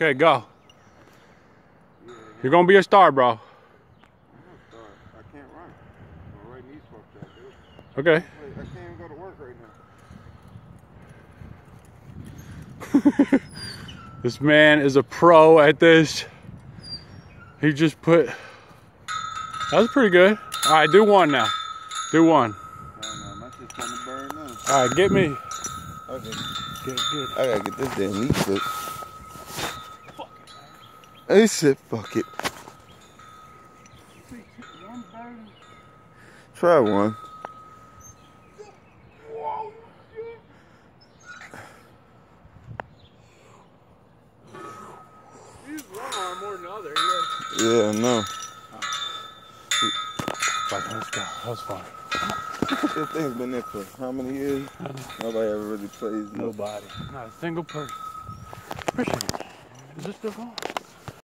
Okay, go. You're gonna be a star, bro. I'm not sorry. I can't run. My right knee's fucked up, dude. Okay. Wait, I can't even go to work right now. This man is a pro at this. He just put. That was pretty good. All right, do one now. Do one. No, no, my shit's trying to burn now. All right, get me. Okay. Get, get. I gotta get this damn meat cooked. He said, fuck it. Try one. Use one arm more than the other. Yeah, no. know. Fuck, let's go. That was fun. This thing's been there for how many years? Nobody ever really plays. Nobody. Not a single person. Appreciate it. Is this still going?